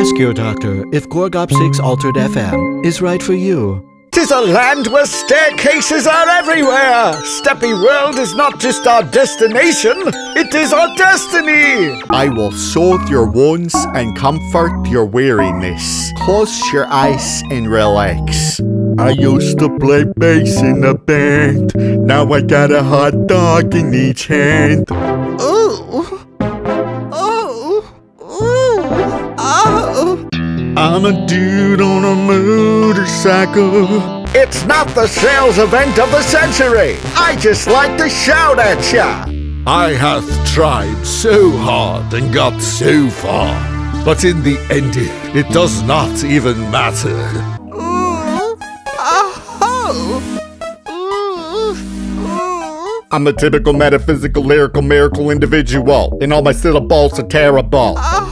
Ask your doctor if Korg Opsix Altered FM is right for you. Tis a land where staircases are everywhere. Steppy World is not just our destination, it is our destiny. I will soothe your wounds and comfort your weariness. Close your eyes and relax. I used to play bass in a band. Now I got a hot dog in each hand. Ooh. I'm a dude on a motorcycle. It's not the sales event of the century. I just like to shout at ya. I hath tried so hard and got so far, but in the end it does not even matter. Oh. I'm a typical metaphysical, lyrical, miracle individual, and all my syllables are terrible. Oh.